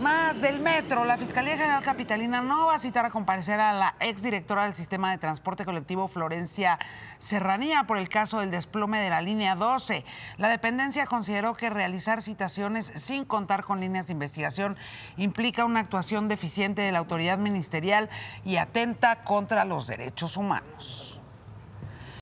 Más del metro, la Fiscalía General Capitalina no va a citar a comparecer a la exdirectora del sistema de transporte colectivo Florencia Serranía por el caso del desplome de la línea 12. La dependencia consideró que realizar citaciones sin contar con líneas de investigación implica una actuación deficiente de la autoridad ministerial y atenta contra los derechos humanos.